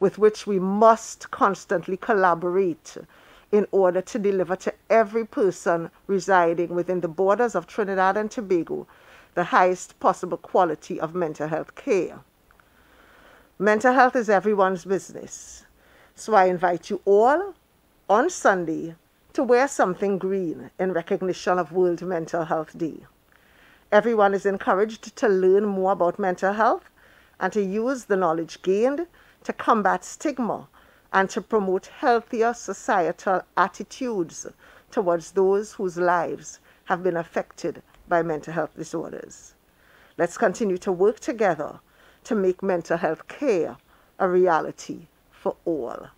with which we must constantly collaborate in order to deliver to every person residing within the borders of Trinidad and Tobago the highest possible quality of mental health care. Mental health is everyone's business, so I invite you all on Sunday to wear something green in recognition of World Mental Health Day. Everyone is encouraged to learn more about mental health and to use the knowledge gained to combat stigma and to promote healthier societal attitudes towards those whose lives have been affected by mental health disorders. Let's continue to work together to make mental health care a reality for all.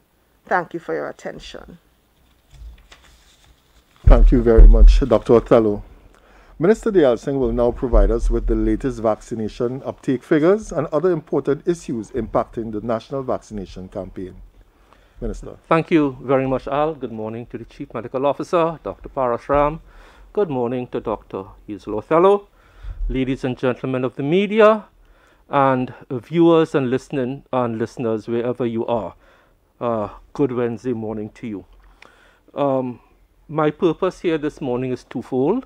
Thank you for your attention. Thank you very much, Dr. Othello. Minister Dayal will now provide us with the latest vaccination uptake figures and other important issues impacting the national vaccination campaign. Minister. Thank you very much, Al. Good morning to the Chief Medical Officer, Dr. Parasram. Good morning to Dr. Hazel Othello, ladies and gentlemen of the media, and viewers and listening and listeners wherever you are. Uh, good Wednesday morning to you. Um, my purpose here this morning is twofold.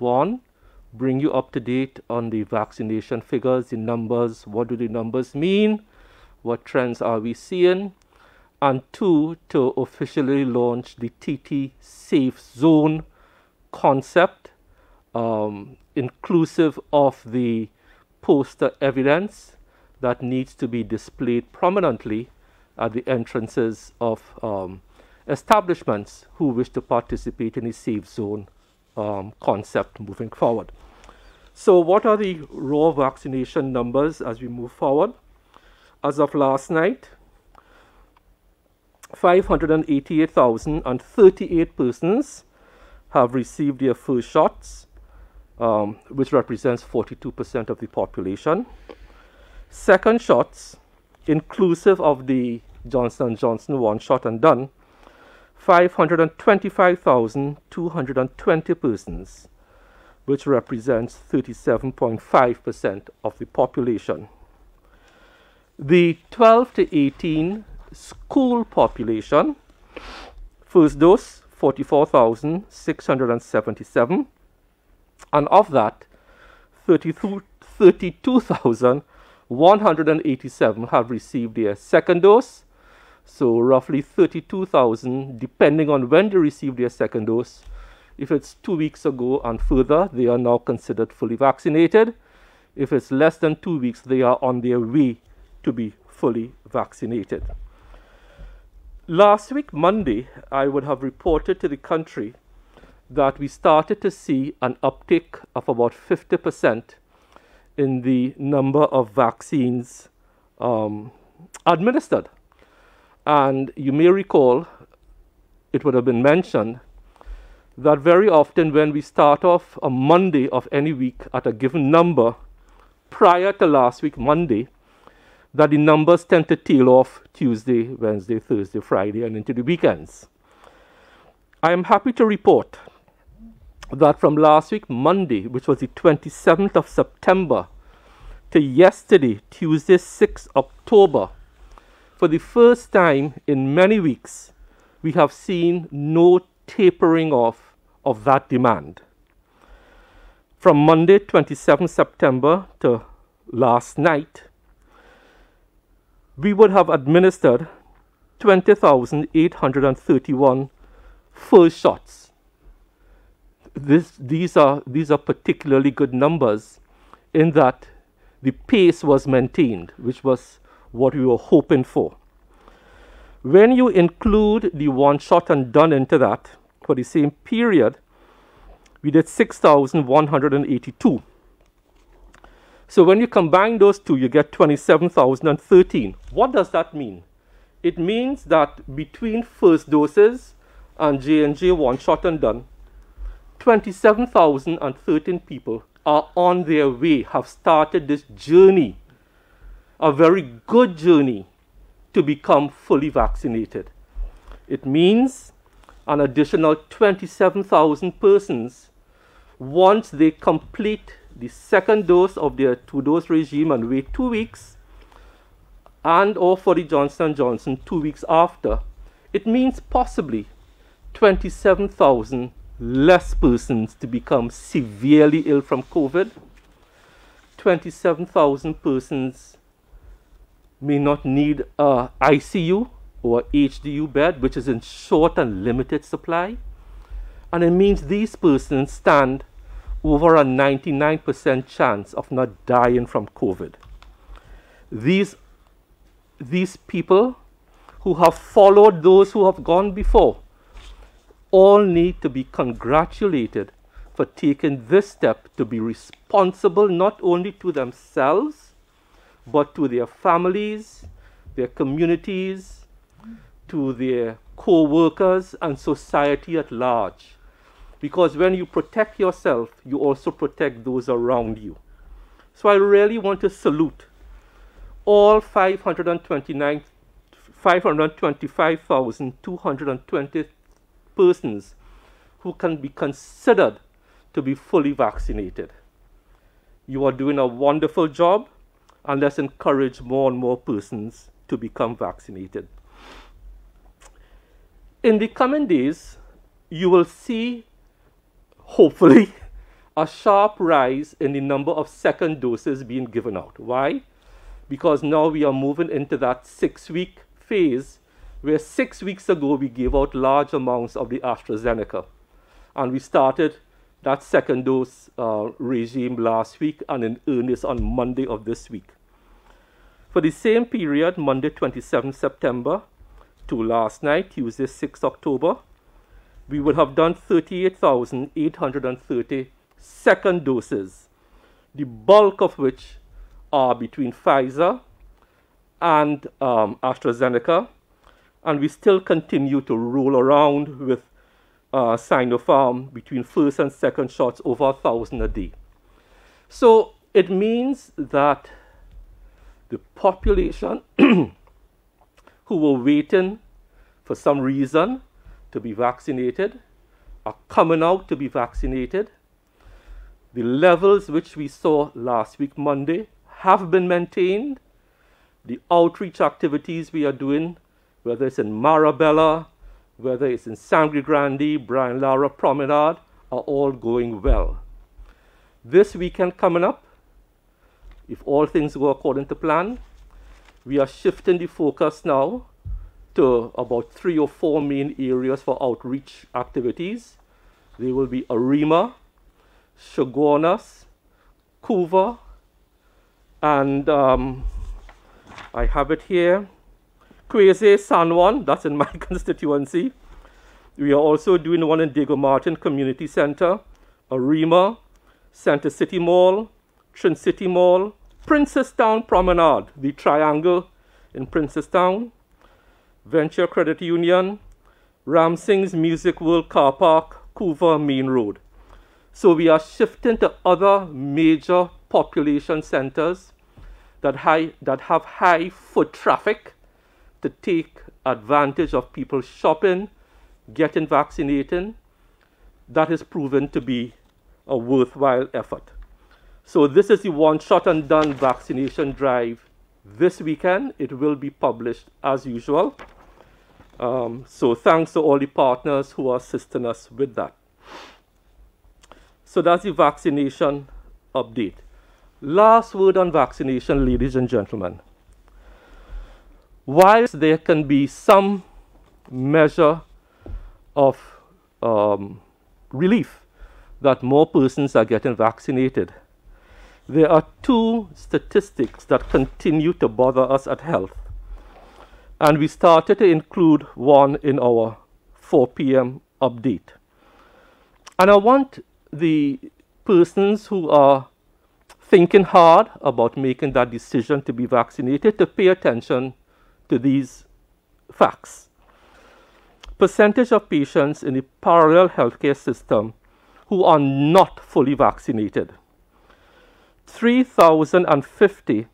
One, bring you up to date on the vaccination figures, the numbers, what do the numbers mean, what trends are we seeing, and two, to officially launch the TT Safe Zone concept, um, inclusive of the poster evidence that needs to be displayed prominently at the entrances of um, establishments who wish to participate in the safe zone um, concept moving forward. So what are the raw vaccination numbers as we move forward? As of last night, 588,038 persons have received their first shots, um, which represents 42% of the population. Second shots, inclusive of the Johnson Johnson one shot and done, 525,220 persons, which represents 37.5% of the population. The 12 to 18 school population, first dose 44,677, and of that, 32,187 have received their second dose so roughly 32,000, depending on when they receive their second dose. If it's two weeks ago and further, they are now considered fully vaccinated. If it's less than two weeks, they are on their way to be fully vaccinated. Last week, Monday, I would have reported to the country that we started to see an uptick of about 50% in the number of vaccines um, administered. And you may recall, it would have been mentioned, that very often when we start off a Monday of any week at a given number, prior to last week, Monday, that the numbers tend to tail off Tuesday, Wednesday, Thursday, Friday, and into the weekends. I am happy to report that from last week, Monday, which was the 27th of September, to yesterday, Tuesday, 6th October, for the first time in many weeks, we have seen no tapering off of that demand. From Monday, 27 September to last night, we would have administered 20,831 first shots. This, these, are, these are particularly good numbers in that the pace was maintained, which was what we were hoping for. When you include the one shot and done into that for the same period, we did 6,182. So when you combine those two, you get 27,013. What does that mean? It means that between first doses and J&J one shot and done, 27,013 people are on their way, have started this journey a very good journey to become fully vaccinated. It means an additional 27,000 persons once they complete the second dose of their two dose regime and wait two weeks and or for the Johnson & Johnson two weeks after, it means possibly 27,000 less persons to become severely ill from COVID. 27,000 persons may not need a ICU or HDU bed, which is in short and limited supply. And it means these persons stand over a 99% chance of not dying from COVID. These, these people who have followed those who have gone before all need to be congratulated for taking this step to be responsible not only to themselves, but to their families, their communities, to their co workers, and society at large. Because when you protect yourself, you also protect those around you. So I really want to salute all 529 525,220 persons who can be considered to be fully vaccinated. You are doing a wonderful job, and let's encourage more and more persons to become vaccinated. In the coming days, you will see, hopefully, a sharp rise in the number of second doses being given out. Why? Because now we are moving into that six week phase where six weeks ago we gave out large amounts of the AstraZeneca. And we started that second dose uh, regime last week and in earnest on Monday of this week. For the same period, Monday 27 September to last night, Tuesday 6 October, we would have done 38,830 second doses, the bulk of which are between Pfizer and um, AstraZeneca, and we still continue to roll around with uh, Sinopharm between first and second shots over a thousand a day. So it means that the population who were waiting for some reason to be vaccinated are coming out to be vaccinated. The levels which we saw last week, Monday, have been maintained. The outreach activities we are doing whether it's in Marabella, whether it's in Sangre Grande, Brian Lara Promenade, are all going well. This weekend coming up, if all things go according to plan, we are shifting the focus now to about three or four main areas for outreach activities. They will be Arima, Chaguanas, Couva, and um, I have it here, Croisee San Juan, that's in my constituency. We are also doing one in Diego Martin Community Center, Arima, Center City Mall, Trin City Mall, Princestown Promenade, the triangle in Princestown, Venture Credit Union, Ramsing's Music World Car Park, Couva Main Road. So we are shifting to other major population centers that, high, that have high foot traffic to take advantage of people shopping, getting vaccinated, that has proven to be a worthwhile effort. So this is the one shot and done vaccination drive this weekend. It will be published as usual. Um, so thanks to all the partners who are assisting us with that. So that's the vaccination update. Last word on vaccination, ladies and gentlemen whilst there can be some measure of um, relief that more persons are getting vaccinated, there are two statistics that continue to bother us at health. And we started to include one in our 4 p.m. update. And I want the persons who are thinking hard about making that decision to be vaccinated to pay attention to these facts. Percentage of patients in the parallel healthcare system who are not fully vaccinated. 3,050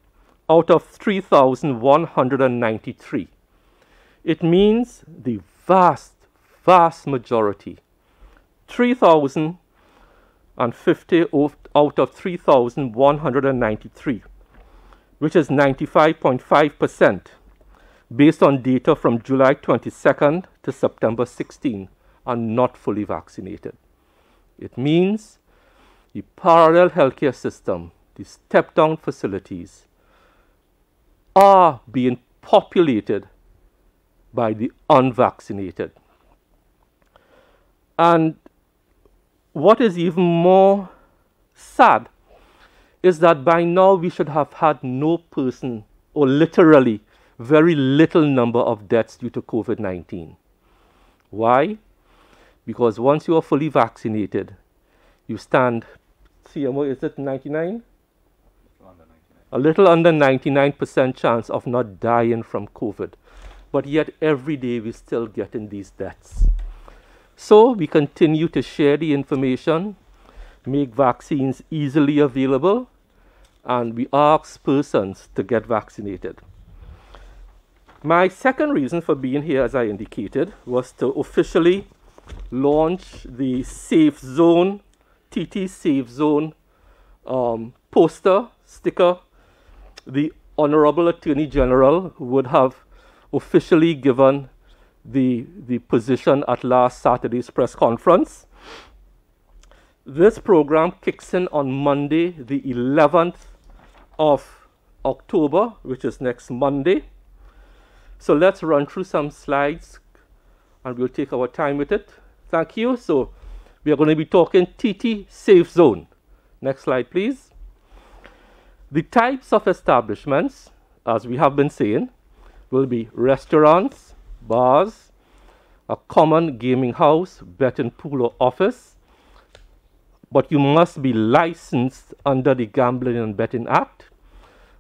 out of 3,193. It means the vast, vast majority, 3,050 out of 3,193 which is 95.5%, based on data from July 22nd to September 16, are not fully vaccinated. It means the parallel healthcare system, the step down facilities, are being populated by the unvaccinated. And what is even more sad is that by now we should have had no person, or literally very little number of deaths due to COVID 19. Why? Because once you are fully vaccinated, you stand, CMO, is it 99? A little under 99% chance of not dying from COVID. But yet, every day we're still getting these deaths. So, we continue to share the information, make vaccines easily available, and we ask persons to get vaccinated. My second reason for being here, as I indicated, was to officially launch the Safe Zone, TT Safe Zone um, poster, sticker. The Honorable Attorney General would have officially given the, the position at last Saturday's press conference. This program kicks in on Monday, the 11th of October, which is next Monday. So let's run through some slides and we'll take our time with it. Thank you. So we are going to be talking TT Safe Zone. Next slide, please. The types of establishments, as we have been saying, will be restaurants, bars, a common gaming house, betting pool or office, but you must be licensed under the Gambling and Betting Act,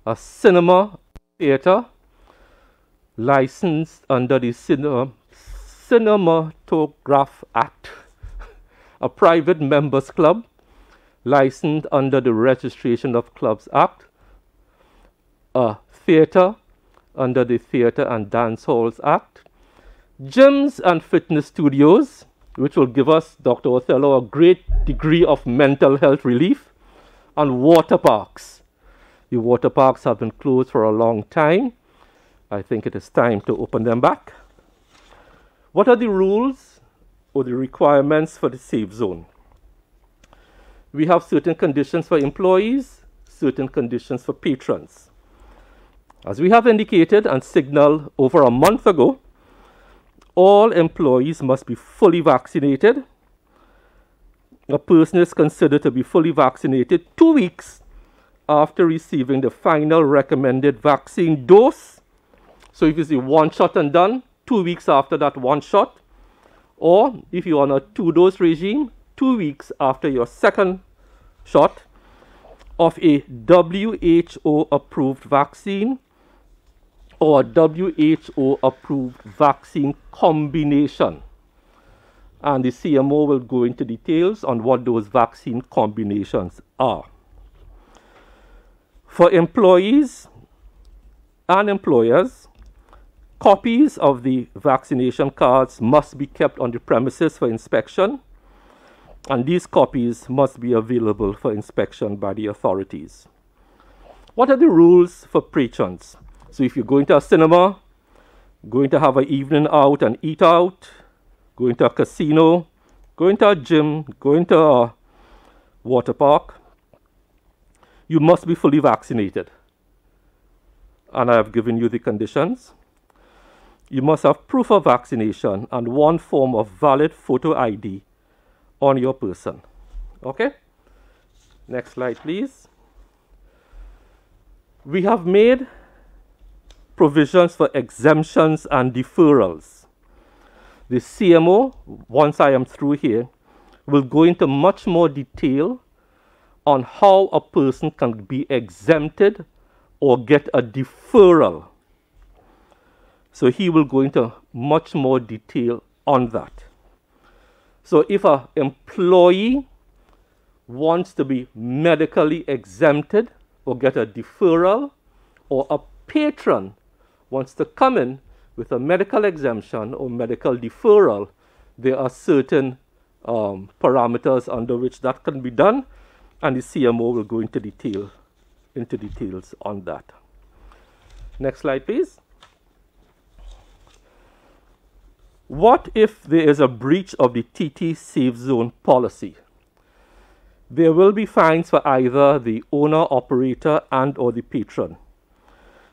a cinema, theater, licensed under the Cinema, Cinematograph Act, a private members club, licensed under the Registration of Clubs Act, a theater under the Theater and Dance Halls Act, gyms and fitness studios, which will give us, Dr. Othello, a great degree of mental health relief, and water parks. The water parks have been closed for a long time. I think it is time to open them back. What are the rules or the requirements for the safe zone? We have certain conditions for employees, certain conditions for patrons. As we have indicated and signaled over a month ago, all employees must be fully vaccinated. A person is considered to be fully vaccinated two weeks after receiving the final recommended vaccine dose. So if it's a one shot and done, two weeks after that one shot, or if you're on a two dose regime, two weeks after your second shot of a WHO approved vaccine or WHO approved vaccine combination. And the CMO will go into details on what those vaccine combinations are. For employees and employers, copies of the vaccination cards must be kept on the premises for inspection, and these copies must be available for inspection by the authorities. What are the rules for patrons? So if you're going to a cinema, going to have an evening out and eat out, going to a casino, going to a gym, going to a water park, you must be fully vaccinated. And I have given you the conditions. You must have proof of vaccination and one form of valid photo ID on your person. Okay? Next slide, please. We have made provisions for exemptions and deferrals. The CMO, once I am through here, will go into much more detail on how a person can be exempted or get a deferral. So he will go into much more detail on that. So if an employee wants to be medically exempted or get a deferral, or a patron wants to come in with a medical exemption or medical deferral, there are certain um, parameters under which that can be done, and the CMO will go into detail into details on that. Next slide, please. What if there is a breach of the TT Safe Zone policy? There will be fines for either the owner, operator, and or the patron.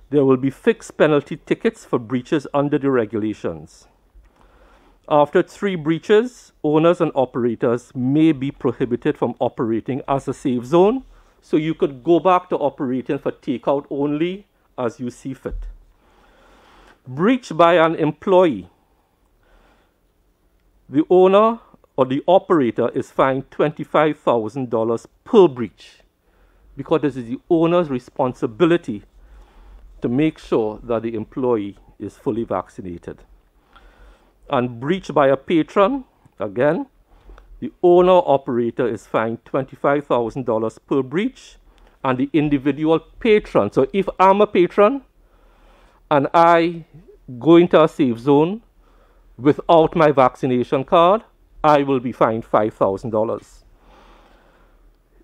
There will be fixed penalty tickets for breaches under the regulations. After three breaches, owners and operators may be prohibited from operating as a safe zone, so you could go back to operating for takeout only as you see fit. Breach by an employee. The owner or the operator is fined $25,000 per breach because it is the owner's responsibility to make sure that the employee is fully vaccinated. And breach by a patron, again, the owner operator is fined $25,000 per breach and the individual patron. So if I'm a patron and I go into a safe zone without my vaccination card, I will be fined $5,000.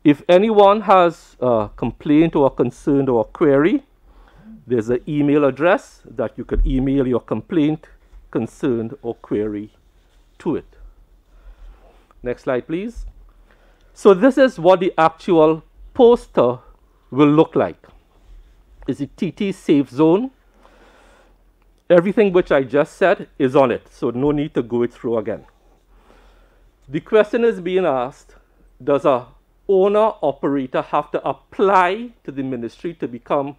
If anyone has a complaint or a concern or a query, there's an email address that you could email your complaint, concern, or query to it. Next slide, please. So this is what the actual poster will look like. Is a TT safe zone. Everything which I just said is on it, so no need to go it through again. The question is being asked, does a owner operator have to apply to the ministry to become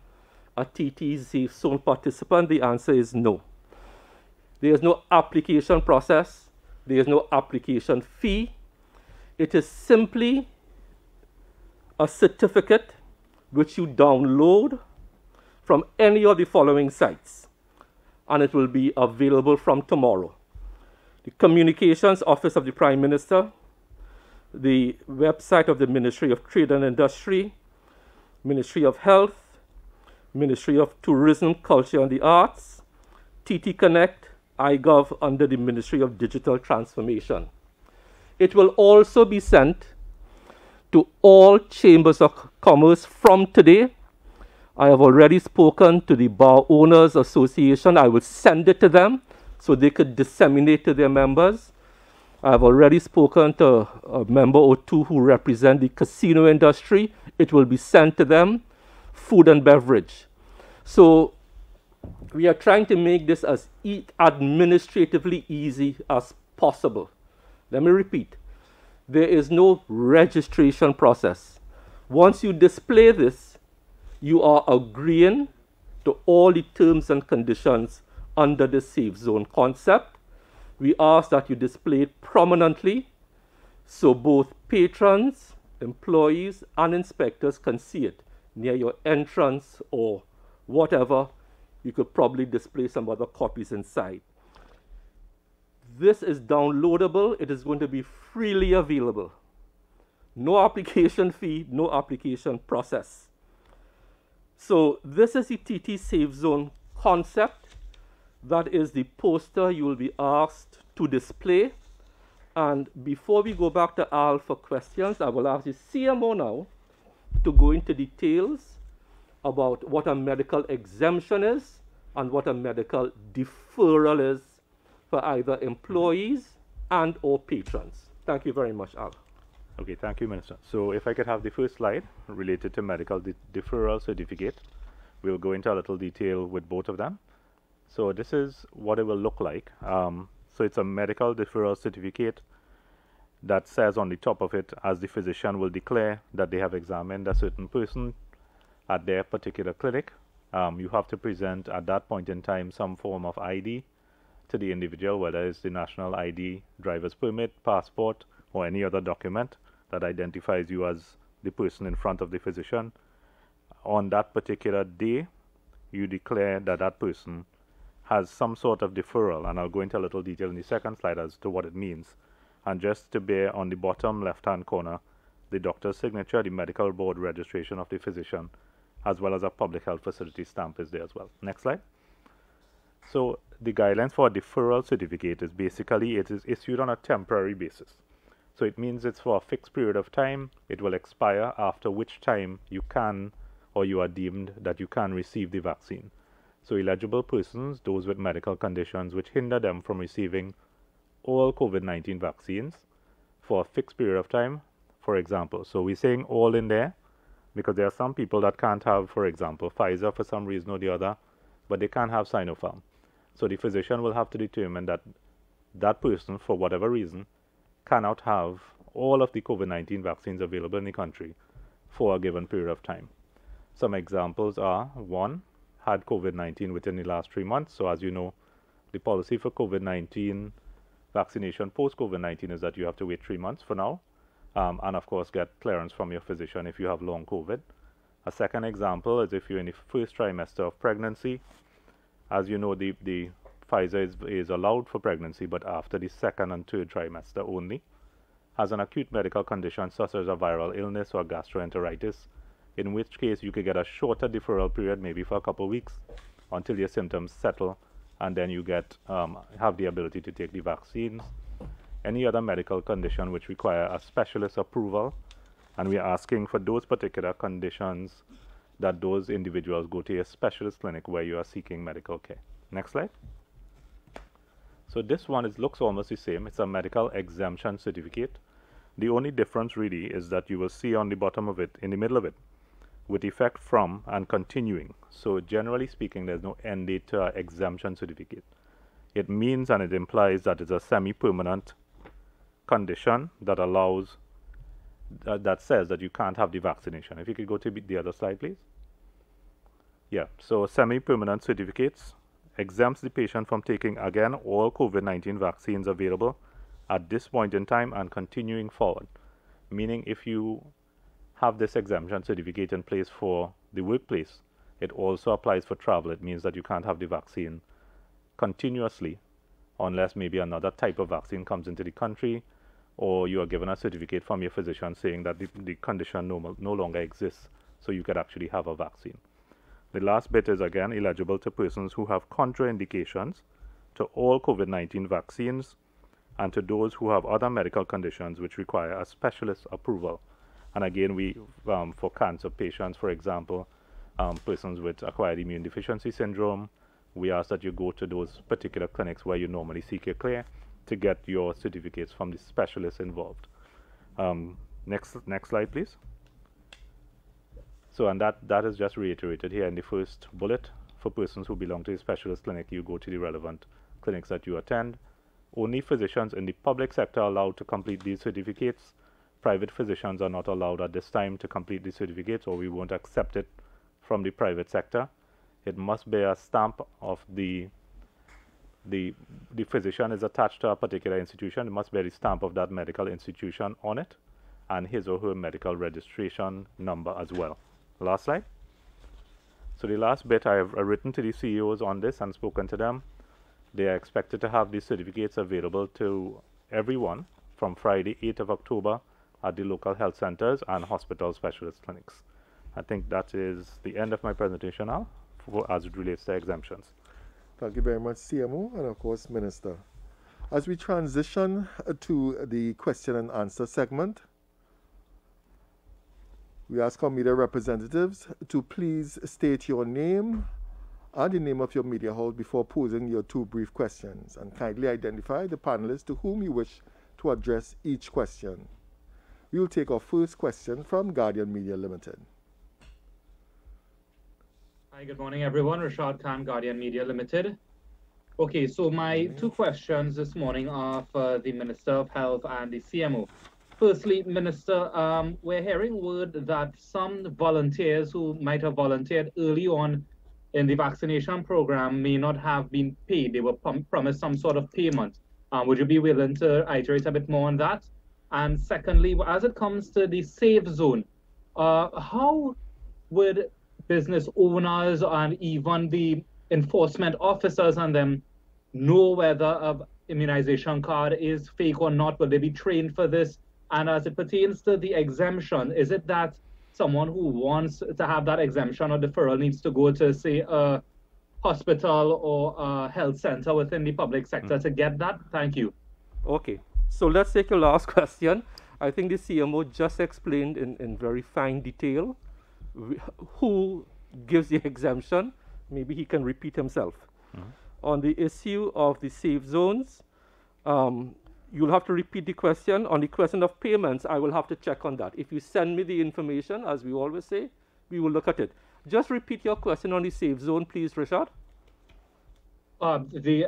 a TT safe zone participant? The answer is no. There is no application process. There is no application fee. It is simply a certificate which you download from any of the following sites and it will be available from tomorrow. The Communications Office of the Prime Minister, the website of the Ministry of Trade and Industry, Ministry of Health, Ministry of Tourism, Culture and the Arts, TT Connect, iGov under the Ministry of Digital Transformation. It will also be sent to all chambers of commerce from today. I have already spoken to the Bar Owners Association. I will send it to them so they could disseminate to their members. I have already spoken to a member or two who represent the casino industry. It will be sent to them, food and beverage. So we are trying to make this as e administratively easy as possible. Let me repeat there is no registration process. Once you display this, you are agreeing to all the terms and conditions under the safe zone concept. We ask that you display it prominently so both patrons, employees, and inspectors can see it near your entrance or whatever. You could probably display some other copies inside. This is downloadable. It is going to be freely available. No application fee, no application process. So this is the TT Safe Zone concept. That is the poster you will be asked to display. And before we go back to Al for questions, I will ask the CMO now to go into details about what a medical exemption is and what a medical deferral is for either employees and or patrons. Thank you very much, Al. Okay, thank you, Minister. So if I could have the first slide related to medical de deferral certificate, we'll go into a little detail with both of them. So this is what it will look like. Um, so it's a medical deferral certificate that says on the top of it, as the physician will declare that they have examined a certain person at their particular clinic. Um, you have to present at that point in time some form of ID to the individual, whether it's the national ID, driver's permit, passport, or any other document that identifies you as the person in front of the physician. On that particular day, you declare that that person has some sort of deferral, and I'll go into a little detail in the second slide as to what it means. And just to bear on the bottom left-hand corner, the doctor's signature, the medical board registration of the physician, as well as a public health facility stamp is there as well. Next slide. So the guidelines for a deferral certificate is basically it is issued on a temporary basis. So it means it's for a fixed period of time. It will expire after which time you can or you are deemed that you can receive the vaccine. So eligible persons, those with medical conditions which hinder them from receiving all COVID-19 vaccines for a fixed period of time, for example. So we're saying all in there because there are some people that can't have, for example, Pfizer for some reason or the other, but they can't have Sinopharm. So the physician will have to determine that that person, for whatever reason, cannot have all of the COVID 19 vaccines available in the country for a given period of time. Some examples are one, had COVID 19 within the last three months. So, as you know, the policy for COVID 19 vaccination post COVID 19 is that you have to wait three months for now. Um, and of course, get clearance from your physician if you have long COVID. A second example is if you're in the first trimester of pregnancy. As you know, the, the Pfizer is, is allowed for pregnancy, but after the second and third trimester only. Has an acute medical condition such as a viral illness or gastroenteritis, in which case you could get a shorter deferral period, maybe for a couple of weeks, until your symptoms settle, and then you get um, have the ability to take the vaccines. Any other medical condition which require a specialist approval, and we are asking for those particular conditions that those individuals go to a specialist clinic where you are seeking medical care. Next slide. So this one is looks almost the same. It's a medical exemption certificate. The only difference really is that you will see on the bottom of it, in the middle of it, with effect from and continuing. So generally speaking, there's no end date to uh, exemption certificate. It means and it implies that it's a semi-permanent condition that allows, uh, that says that you can't have the vaccination. If you could go to the other slide, please. Yeah, so semi-permanent certificates exempts the patient from taking again all COVID 19 vaccines available at this point in time and continuing forward. Meaning, if you have this exemption certificate in place for the workplace, it also applies for travel. It means that you can't have the vaccine continuously unless maybe another type of vaccine comes into the country or you are given a certificate from your physician saying that the, the condition no, no longer exists so you could actually have a vaccine. The last bit is again eligible to persons who have contraindications to all COVID 19 vaccines and to those who have other medical conditions which require a specialist approval. And again, we, um, for cancer patients, for example, um, persons with acquired immune deficiency syndrome, we ask that you go to those particular clinics where you normally seek your care to get your certificates from the specialists involved. Um, next, next slide, please. So, and that, that is just reiterated here in the first bullet. For persons who belong to a specialist clinic, you go to the relevant clinics that you attend. Only physicians in the public sector are allowed to complete these certificates. Private physicians are not allowed at this time to complete these certificates, or we won't accept it from the private sector. It must bear a stamp of the the the physician is attached to a particular institution. It must bear the stamp of that medical institution on it, and his or her medical registration number as well. Last slide. So the last bit I have uh, written to the CEOs on this and spoken to them. They are expected to have these certificates available to everyone from Friday, 8th of October at the local health centers and hospital specialist clinics. I think that is the end of my presentation now for, as it relates to exemptions. Thank you very much, CMO, and of course, Minister. As we transition uh, to the question and answer segment, we ask our media representatives to please state your name and the name of your media hall before posing your two brief questions and kindly identify the panelists to whom you wish to address each question. We will take our first question from Guardian Media Limited. Hi, good morning, everyone. Rashad Khan, Guardian Media Limited. Okay, so my two questions this morning are for the Minister of Health and the CMO. Firstly, Minister, um, we're hearing word that some volunteers who might have volunteered early on in the vaccination program may not have been paid. They were prom- promised some sort of payment. Um, would you be willing to iterate a bit more on that? And secondly, as it comes to the safe zone, uh, how would business owners and even the enforcement officers and them know whether a immunization card is fake or not? Will they be trained for this? And as it pertains to the exemption, is it that someone who wants to have that exemption or deferral needs to go to, say, a hospital or a health center within the public sector mm. to get that? Thank you. Okay, so let's take your last question. I think the CMO just explained in, in very fine detail who gives the exemption, maybe he can repeat himself. Mm-hmm. On the issue of the safe zones, um, you'll have to repeat the question. On the question of payments, I will have to check on that. If you send me the information, as we always say, we will look at it. Just repeat your question on the safe zone, please, Richard. Uh, the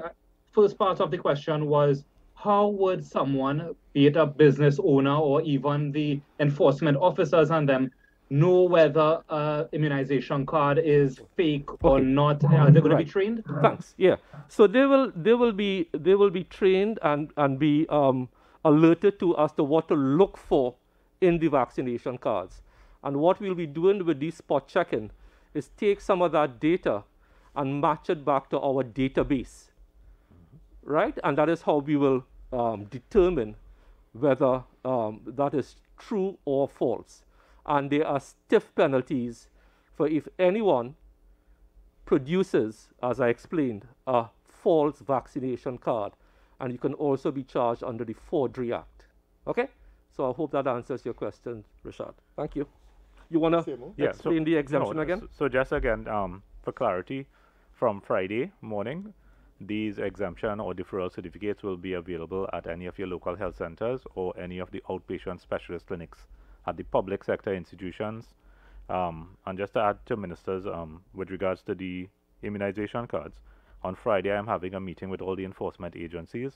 first part of the question was how would someone, be it a business owner or even the enforcement officers and them, know whether uh, immunization card is fake okay. or not? Are they going right. to be trained? Thanks. Yeah. So they will they will be they will be trained and and be um, alerted to as to what to look for in the vaccination cards. And what we'll be doing with this spot checking is take some of that data and match it back to our database, right? And that is how we will um, determine whether um, that is true or false. And there are stiff penalties for if anyone produces, as I explained, a false vaccination card. And you can also be charged under the Forgery Act. Okay? So I hope that answers your question, Richard. Thank you. You want to yeah, explain so, the exemption no, again? So just again, um, for clarity, from Friday morning, these exemption or deferral certificates will be available at any of your local health centers or any of the outpatient specialist clinics at the public sector institutions. Um, and just to add to ministers um, with regards to the immunization cards, on Friday I'm having a meeting with all the enforcement agencies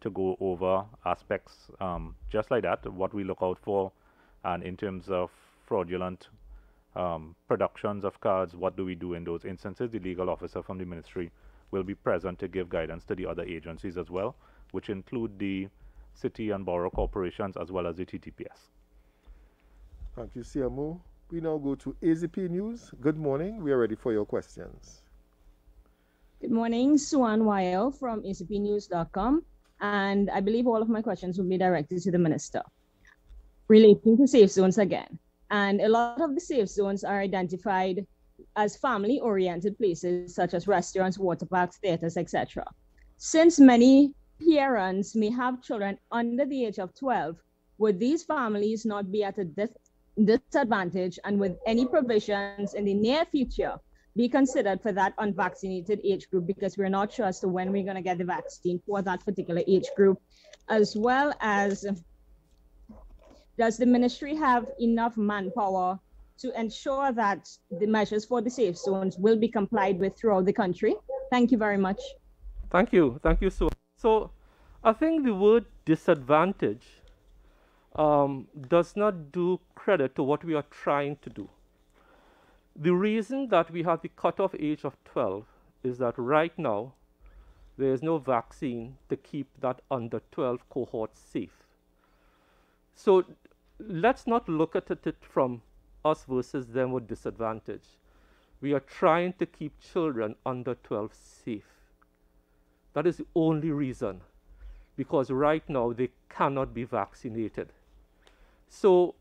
to go over aspects um, just like that, what we look out for, and in terms of fraudulent um, productions of cards, what do we do in those instances? The legal officer from the ministry will be present to give guidance to the other agencies as well, which include the city and borough corporations as well as the TTPS. Thank you, CMO. We now go to AZP News. Good morning. We are ready for your questions. Good morning, Suan Weil from azpnews.com. And I believe all of my questions will be directed to the minister. Relating to safe zones again. And a lot of the safe zones are identified as family oriented places such as restaurants, water parks, theaters, etc. Since many parents may have children under the age of 12, would these families not be at a dis- disadvantage and with any provisions in the near future be considered for that unvaccinated age group because we're not sure as to when we're going to get the vaccine for that particular age group, as well as does the ministry have enough manpower to ensure that the measures for the safe zones will be complied with throughout the country? Thank you very much. Thank you. Thank you, so. So I think the word disadvantage um, does not do credit to what we are trying to do. The reason that we have the cutoff age of 12 is that right now there is no vaccine to keep that under 12 cohort safe. So let's not look at it from us versus them with disadvantage. We are trying to keep children under 12 safe. That is the only reason, because right now they cannot be vaccinated. So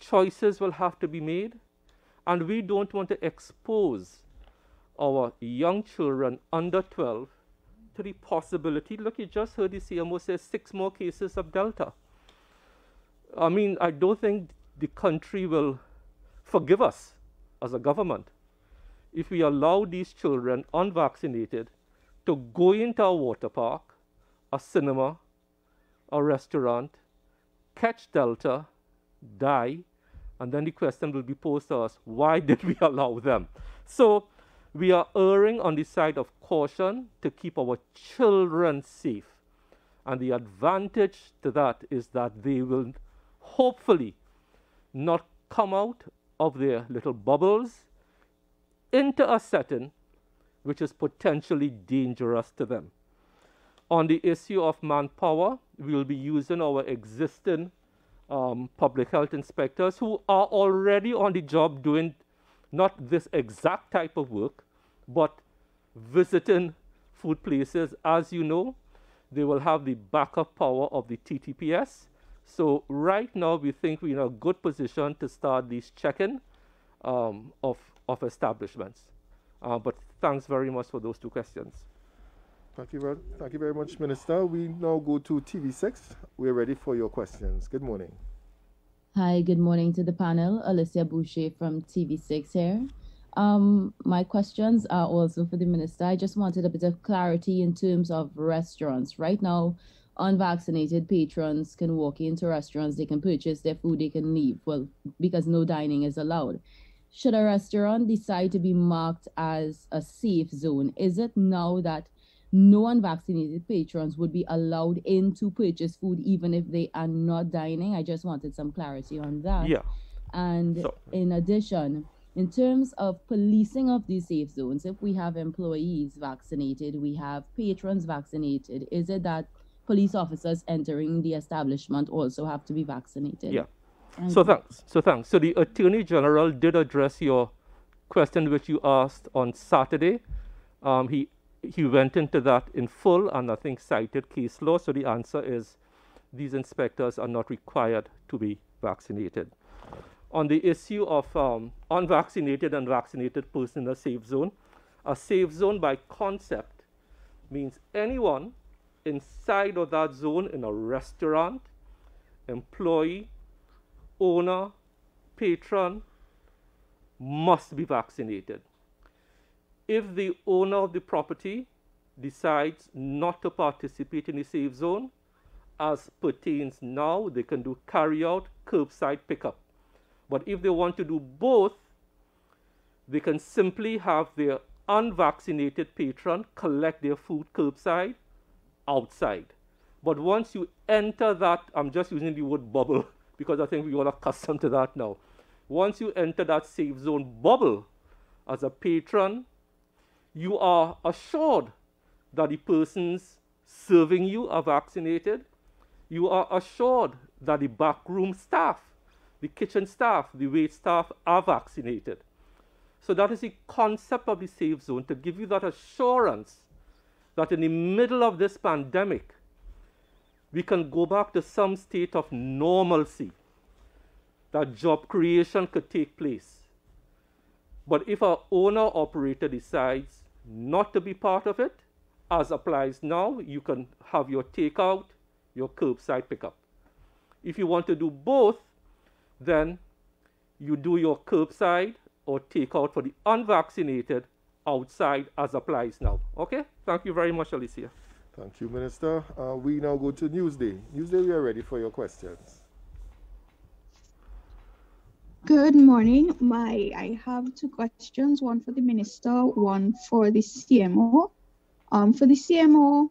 choices will have to be made, and we don't want to expose our young children under 12 to the possibility. Look, you just heard the CMO say six more cases of Delta. I mean, I don't think the country will forgive us as a government if we allow these children unvaccinated to go into a water park, a cinema, a restaurant, catch Delta, die, and then the question will be posed to us why did we allow them? So we are erring on the side of caution to keep our children safe. And the advantage to that is that they will hopefully not come out of their little bubbles into a setting which is potentially dangerous to them. On the issue of manpower, we will be using our existing um, public health inspectors who are already on the job doing not this exact type of work, but visiting food places. As you know, they will have the backup power of the TTPS so right now, we think we're in a good position to start this check-in um, of, of establishments. Uh, but thanks very much for those two questions. Thank you, very, thank you very much, Minister. We now go to TV6. We're ready for your questions. Good morning. Hi, good morning to the panel. Alicia Boucher from TV6 here. Um, my questions are also for the minister. I just wanted a bit of clarity in terms of restaurants. Right now, unvaccinated patrons can walk into restaurants, they can purchase their food, they can leave. Well, because no dining is allowed. Should a restaurant decide to be marked as a safe zone, is it now that no unvaccinated patrons would be allowed in to purchase food even if they are not dining? I just wanted some clarity on that. Yeah. And So- in addition, in terms of policing of these safe zones, if we have employees vaccinated, we have patrons vaccinated, is it that police officers entering the establishment also have to be vaccinated? Yeah. So thanks. So thanks. So the Attorney General did address your question which you asked on Saturday. Um, he he went into that in full and I think cited case law. So the answer is these inspectors are not required to be vaccinated. On the issue of um, unvaccinated and vaccinated person in a safe zone, a safe zone by concept means anyone inside of that zone in a restaurant, employee, owner, patron must be vaccinated. If the owner of the property decides not to participate in the safe zone, as pertains now, they can do carry out curbside pickup. But if they want to do both, they can simply have their unvaccinated patron collect their food curbside outside. But once you enter that, I'm just using the word bubble because I think we're all accustomed to that now. Once you enter that safe zone bubble as a patron, you are assured that the persons serving you are vaccinated. You are assured that the backroom staff, the kitchen staff, the wait staff are vaccinated. So that is the concept of the safe zone to give you that assurance that in the middle of this pandemic, we can go back to some state of normalcy, that job creation could take place. But if our owner operator decides not to be part of it, as applies now, you can have your takeout, your curbside pickup. If you want to do both, then you do your curbside or takeout for the unvaccinated outside as applies now. Okay? Thank you very much, Alicia. Thank you, Minister. Uh, we now go to Newsday. Newsday, we are ready for your questions. Good morning. My I have two questions, one for the minister, one for the CMO. Um, for the CMO,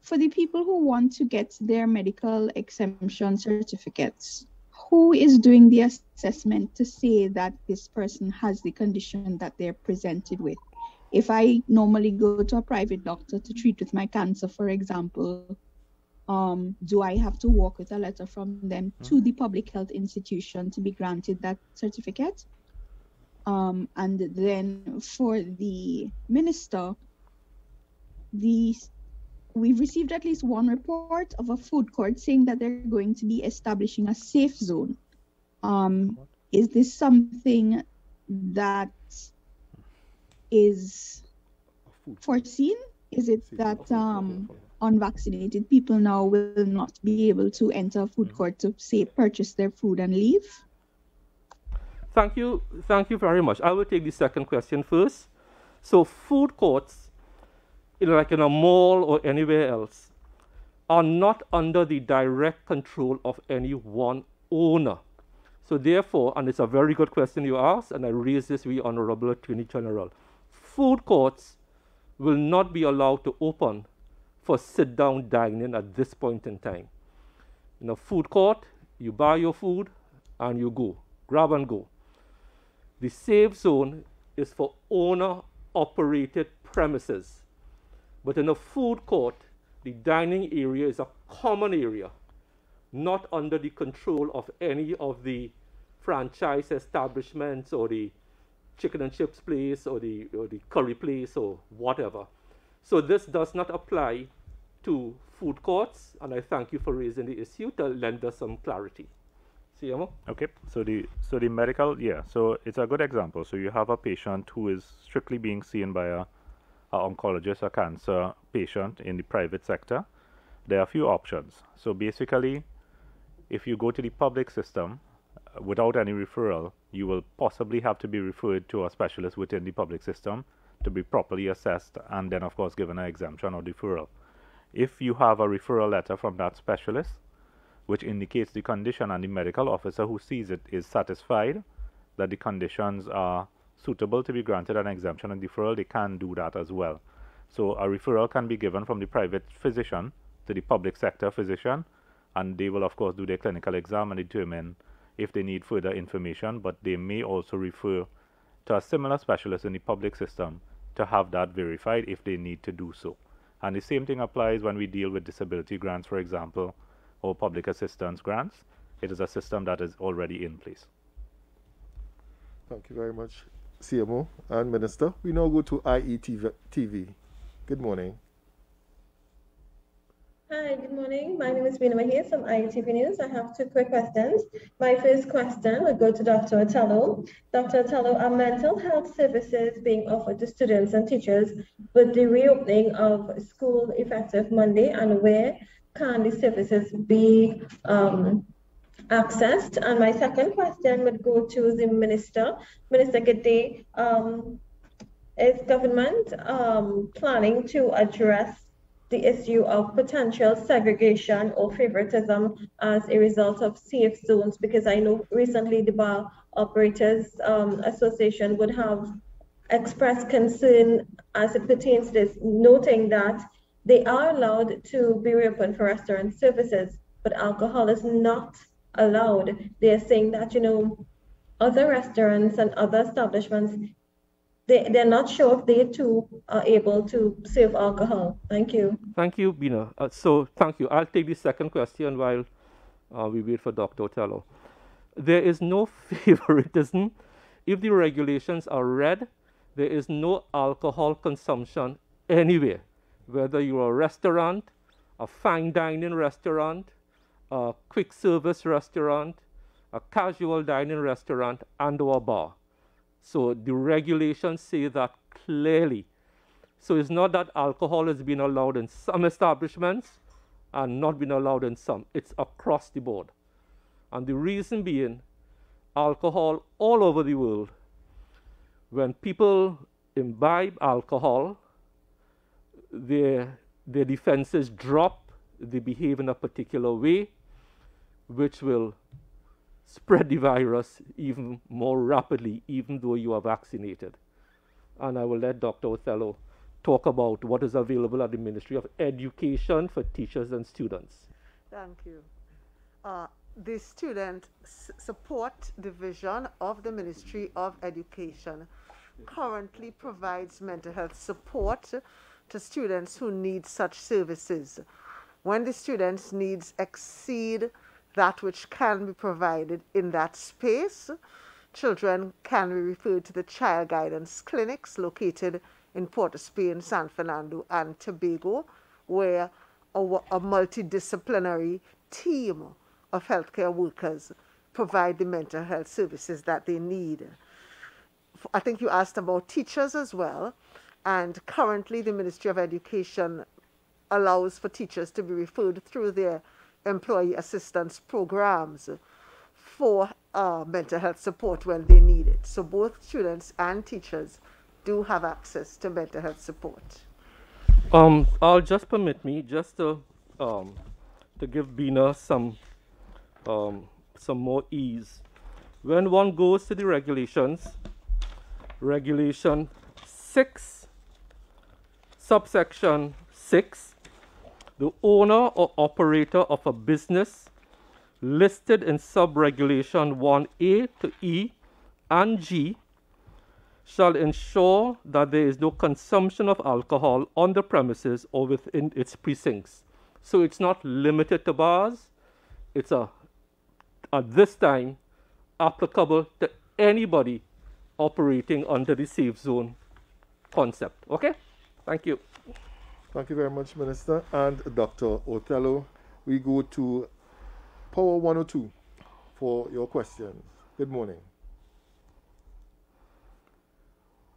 for the people who want to get their medical exemption certificates, who is doing the assessment to say that this person has the condition that they're presented with? If I normally go to a private doctor to treat with my cancer, for example, um, do I have to walk with a letter from them to the public health institution to be granted that certificate? Um, and then for the minister, the we've received at least one report of a food court saying that they're going to be establishing a safe zone. Um, is this something that is foreseen? Is it that um, unvaccinated people now will not be able to enter a food mm. court to say purchase their food and leave? Thank you. Thank you very much. I will take the second question first. So food courts, you know, like in a mall or anywhere else, are not under the direct control of any one owner. So therefore, and it's a very good question you asked, and I raise this with Honorable Attorney General. Food courts will not be allowed to open for sit-down dining at this point in time. In a food court, you buy your food and you go, grab and go. The safe zone is for owner operated premises. But in a food court, the dining area is a common area, not under the control of any of the franchise establishments or the chicken and chips place or the, or the curry place or whatever. So this does not apply to food courts, and I thank you for raising the issue to lend us some clarity. CMO? Okay, so the so the medical, yeah, so it's a good example. So you have a patient who is strictly being seen by a, a oncologist, a cancer patient in the private sector. There are a few options. So basically, if you go to the public system, uh, without any referral, you will possibly have to be referred to a specialist within the public system to be properly assessed and then, of course, given an exemption or deferral. If you have a referral letter from that specialist, which indicates the condition and the medical officer who sees it is satisfied that the conditions are suitable to be granted an exemption and deferral, they can do that as well. So a referral can be given from the private physician to the public sector physician, and they will, of course, do their clinical exam and determine if they need further information, but they may also refer to a similar specialist in the public system to have that verified if they need to do so. And the same thing applies when we deal with disability grants, for example, or public assistance grants. It is a system that is already in place. Thank you very much, CMO and Minister. We now go to IETV. Good morning. Hi, good morning. My name is Bina Mahir from IETV News. I have two quick questions. My first question would go to Dr. Othello. Dr. Othello, are mental health services being offered to students and teachers with the reopening of school effective Monday, and where can the services be um, accessed? And my second question would go to the Minister. Minister Gede, um, is government um, planning to address the issue of potential segregation or favoritism as a result of safe zones because I know recently the Bar Operators um, Association would have expressed concern as it pertains to this, noting that they are allowed to be reopened for restaurant services, but alcohol is not allowed. They're saying that, you know, other restaurants and other establishments they, they're not sure if they too are able to serve alcohol. Thank you. Thank you, Bina. Uh, so, thank you. I'll take the second question while uh, we wait for Dr. Othello. There is no favoritism. If the regulations are read, there is no alcohol consumption anywhere, whether you're a restaurant, a fine dining restaurant, a quick service restaurant, a casual dining restaurant, and or a bar. So the regulations say that clearly. So it's not that alcohol has been allowed in some establishments and not been allowed in some. It's across the board. And the reason being, alcohol all over the world, when people imbibe alcohol, their, their defenses drop, they behave in a particular way, which will spread the virus even more rapidly, even though you are vaccinated. And I will let Dr. Othello talk about what is available at the Ministry of Education for teachers and students. Thank you. Uh, the Student Support Division of the Ministry of Education currently provides mental health support to students who need such services. When the students' needs exceed that which can be provided in that space. Children can be referred to the child guidance clinics located in Port of Spain, San Fernando, and Tobago, where a, a multidisciplinary team of healthcare workers provide the mental health services that they need. I think you asked about teachers as well, and currently the Ministry of Education allows for teachers to be referred through their employee assistance programs for uh, mental health support when they need it. So both students and teachers do have access to mental health support. Um, I'll just permit me just to um, to give Bina some um, some more ease. When one goes to the regulations, regulation six, subsection six the owner or operator of a business listed in subregulation 1A to E and G shall ensure that there is no consumption of alcohol on the premises or within its precincts. So it's not limited to bars. It's a, at this time, applicable to anybody operating under the safe zone concept. Okay? Thank you. Thank you very much, Minister. And Dr. Othello, we go to Power 102 for your questions. Good morning.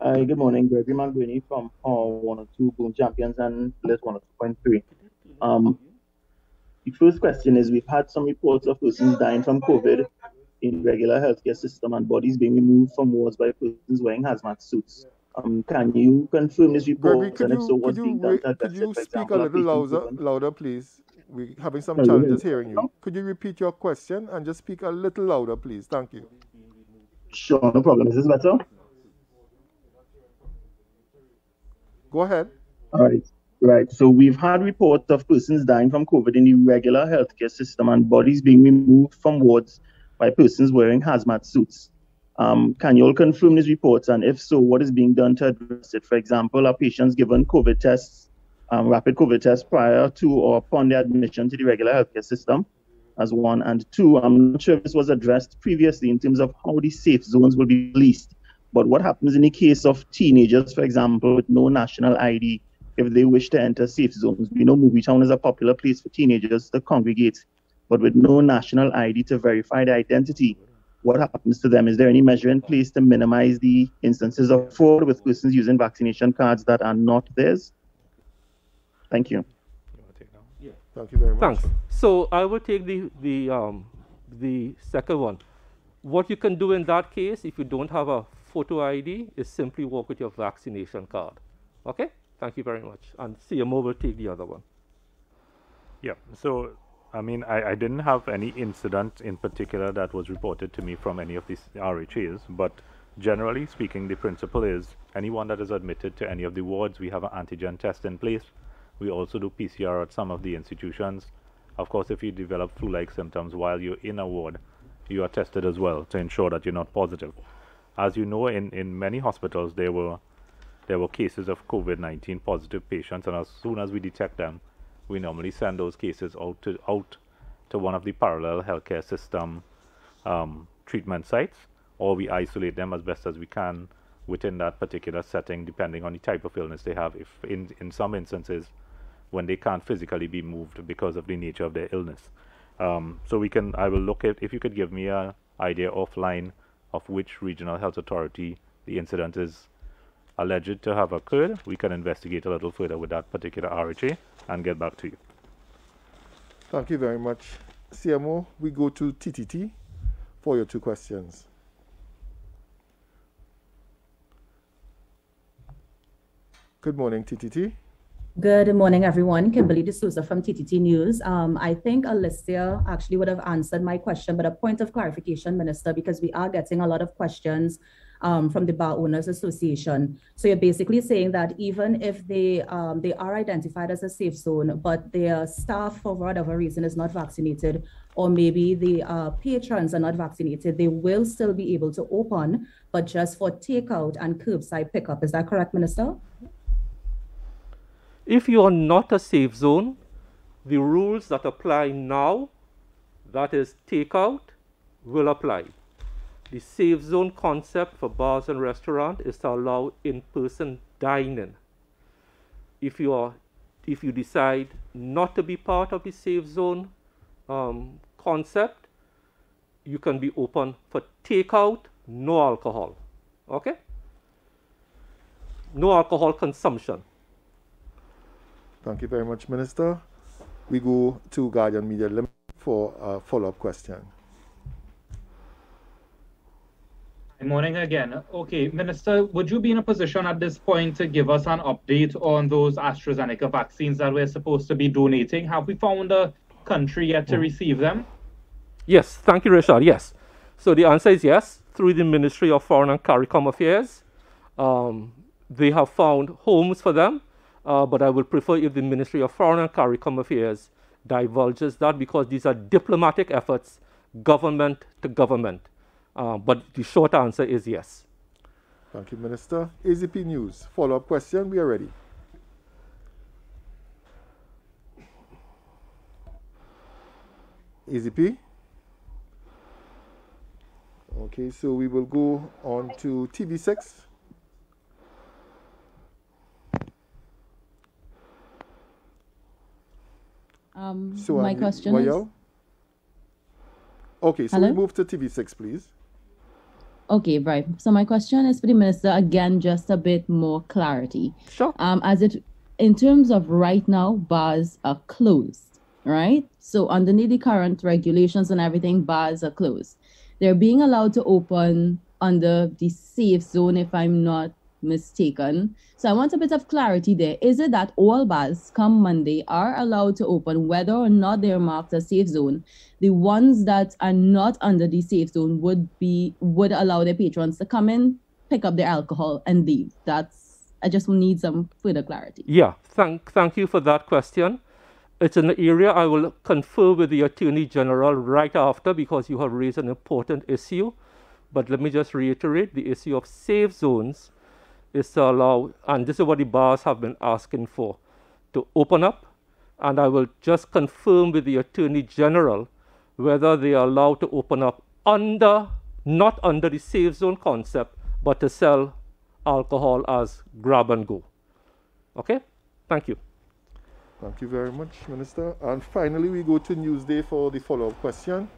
Hi, good morning. Gregory Manguini from Power 102 Boom Champions and Bliss 102.3. Um, the first question is We've had some reports of persons dying from COVID in regular healthcare system and bodies being removed from wards by persons wearing hazmat suits. Um, can you confirm this report? Gregory, could and you, so, could you, done could you speak a example, are little louder, louder, please? We're having some challenges hearing you. Could you repeat your question and just speak a little louder, please? Thank you. Sure, no problem. Is this better? Go ahead. All right. Right. So we've had reports of persons dying from COVID in the regular healthcare system and bodies being removed from wards by persons wearing hazmat suits. Um, can you all confirm these reports? And if so, what is being done to address it? For example, are patients given COVID tests, um, rapid COVID tests prior to or upon their admission to the regular healthcare system? As one. And two, I'm not sure if this was addressed previously in terms of how the safe zones will be released. But what happens in the case of teenagers, for example, with no national ID, if they wish to enter safe zones? We know Movie Town is a popular place for teenagers to congregate, but with no national ID to verify their identity, what happens to them? Is there any measure in place to minimize the instances of fraud with persons using vaccination cards that are not theirs? Thank you. Thank you very much. Thanks. So I will take the the um, the second one. What you can do in that case, if you don't have a photo ID, is simply walk with your vaccination card. Okay. Thank you very much. And CMO will take the other one. Yeah. So, I mean, I, I didn't have any incident in particular that was reported to me from any of these RHAs, but generally speaking, the principle is anyone that is admitted to any of the wards, we have an antigen test in place. We also do PCR at some of the institutions. Of course, if you develop flu-like symptoms while you're in a ward, you are tested as well to ensure that you're not positive. As you know, in, in many hospitals, there were there were cases of COVID-19 positive patients, and as soon as we detect them, we normally send those cases out to out to one of the parallel healthcare system um, treatment sites, or we isolate them as best as we can within that particular setting, depending on the type of illness they have. If in in some instances, when they can't physically be moved because of the nature of their illness, um, so we can. I will look at if you could give me a idea offline of which regional health authority the incident is alleged to have occurred, we can investigate a little further with that particular RHA and get back to you. Thank you very much. CMO, we go to TTT for your two questions. Good morning, TTT. Good morning, everyone. Kimberly D'Souza from TTT News. Um, I think Alicia actually would have answered my question, but a point of clarification, Minister, because we are getting a lot of questions um, from the Bar Owners Association. So you're basically saying that even if they um, they are identified as a safe zone, but their staff, for whatever reason, is not vaccinated, or maybe the uh, patrons are not vaccinated, they will still be able to open, but just for takeout and curbside pickup. Is that correct, Minister? If you are not a safe zone, the rules that apply now, that is takeout, will apply. The safe zone concept for bars and restaurants is to allow in-person dining. If you are, if you decide not to be part of the safe zone um, concept, you can be open for takeout, no alcohol. Okay? No alcohol consumption. Thank you very much, Minister. We go to Guardian Media Limited for a follow-up question. Good morning again. Okay, Minister, would you be in a position at this point to give us an update on those AstraZeneca vaccines that we're supposed to be donating? Have we found a country yet to receive them? Yes, thank you, Richard. Yes. So the answer is yes, through the Ministry of Foreign and CARICOM Affairs. Um, they have found homes for them, uh, but I would prefer if the Ministry of Foreign and CARICOM Affairs divulges that because these are diplomatic efforts, government to government. Uh, but the short answer is yes. Thank you, Minister. AZP News, follow-up question, we are ready. AZP? Okay, so we will go on to TV6. Um, So my um, question is, Okay, so Hello? we move to TV6, please. Okay, right. So my question is for the minister again, just a bit more clarity. Sure. Um, as it in terms of right now, bars are closed, right? So underneath the current regulations and everything, bars are closed. they're being allowed to open under the safe zone, if I'm not mistaken. So I want a bit of clarity there. Is it that all bars come Monday are allowed to open whether or not they're marked a safe zone? The ones that are not under the safe zone would be would allow their patrons to come in, pick up their alcohol and leave. That's I just need some further clarity. Yeah, thank thank you for that question. It's an area I will confer with the Attorney General right after because you have raised an important issue. But let me just reiterate the issue of safe zones is to allow, and this is what the bars have been asking for, to open up. And I will just confirm with the Attorney General whether they are allowed to open up under, not under the safe zone concept, but to sell alcohol as grab and go. Okay? Thank you. Thank you very much, Minister. And finally, we go to Newsday for the follow up question.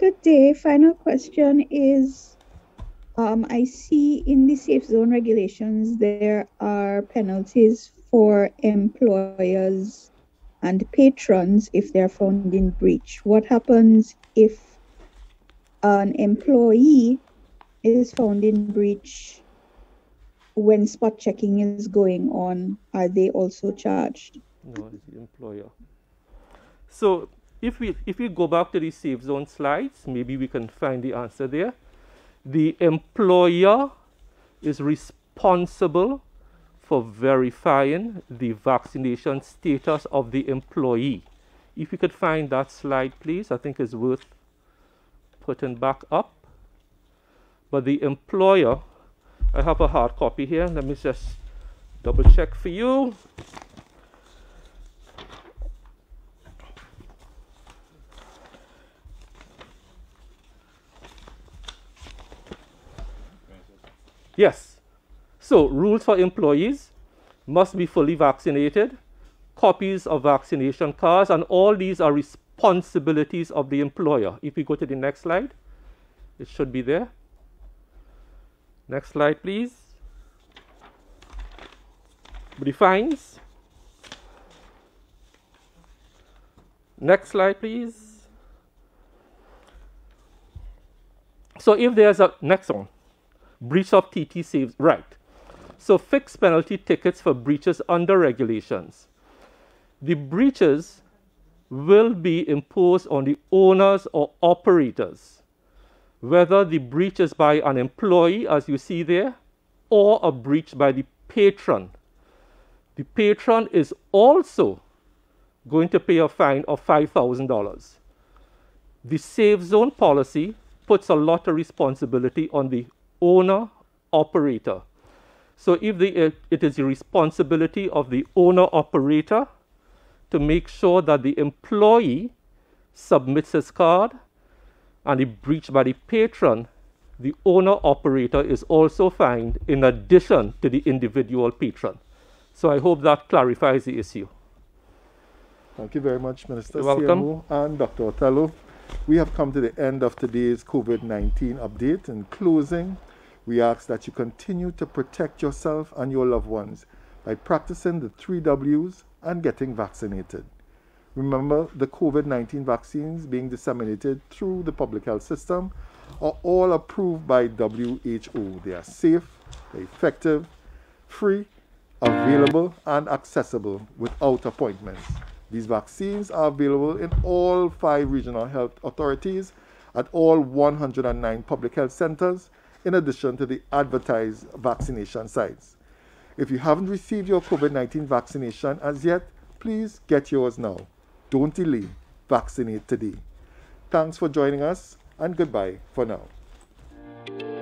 Good day. Final question is um, I see in the safe zone regulations there are penalties for employers and patrons if they're found in breach. What happens if an employee is found in breach when spot checking is going on? Are they also charged? No, it's the employer. So if we if we go back to the safe zone slides, maybe we can find the answer there. The employer is responsible for verifying the vaccination status of the employee. If you could find that slide, please, I think it's worth putting back up. But the employer, I have a hard copy here. Let me just double check for you. Yes. So, rules for employees must be fully vaccinated, copies of vaccination cards, and all these are responsibilities of the employer. If we go to the next slide, it should be there. Next slide, please. The fines. Next slide, please. So if there's a next one, breach of TT saves right. So fixed penalty tickets for breaches under regulations. The breaches will be imposed on the owners or operators, whether the breach is by an employee, as you see there, or a breach by the patron. The patron is also going to pay a fine of $5,000. The safe zone policy puts a lot of responsibility on the owner operator. So if the, uh, it is the responsibility of the owner operator to make sure that the employee submits his card and the breach by the patron, the owner operator is also fined in addition to the individual patron. So I hope that clarifies the issue. Thank you very much, Minister welcome. And Dr. Othello. We have come to the end of today's COVID 19 update. In closing, we ask that you continue to protect yourself and your loved ones by practicing the three W's and getting vaccinated. Remember, the COVID 19 vaccines being disseminated through the public health system are all approved by WHO. They are safe, they're effective, free, available, and accessible without appointments. These vaccines are available in all five regional health authorities at all 109 public health centers in addition to the advertised vaccination sites. If you haven't received your COVID 19 vaccination as yet, please get yours now. Don't delay. Vaccinate today. Thanks for joining us and goodbye for now.